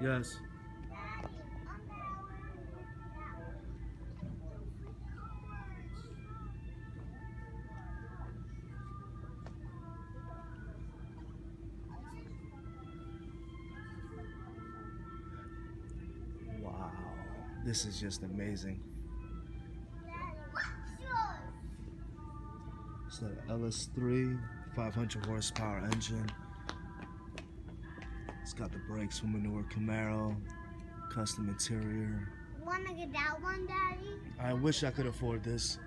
Yes. Wow, this is just amazing. It's an LS3 500 horsepower engine. It's got the brakes from a newer Camaro, custom interior. Wanna get that one, Daddy? I wish I could afford this.